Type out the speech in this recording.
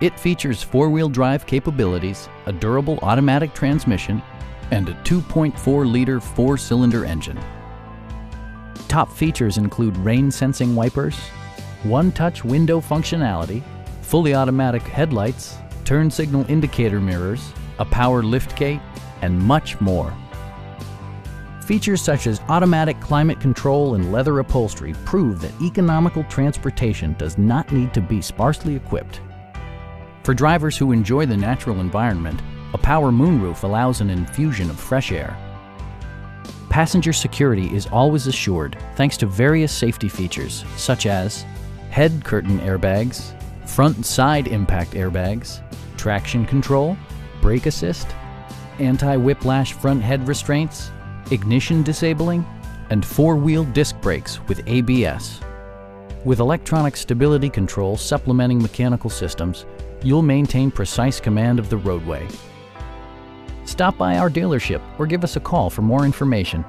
It features four-wheel drive capabilities, a durable automatic transmission, and a 2.4-liter four-cylinder engine. Top features include rain-sensing wipers, one-touch window functionality, fully automatic headlights, turn signal indicator mirrors, a power liftgate, and much more. Features such as automatic climate control and leather upholstery prove that economical transportation does not need to be sparsely equipped. For drivers who enjoy the natural environment, a power moonroof allows an infusion of fresh air. Passenger security is always assured thanks to various safety features such as head curtain airbags, front and side impact airbags, traction control, brake assist, anti-whiplash front head restraints, ignition disabling, and four-wheel disc brakes with ABS. With electronic stability control supplementing mechanical systems, you'll maintain precise command of the roadway. Stop by our dealership or give us a call for more information.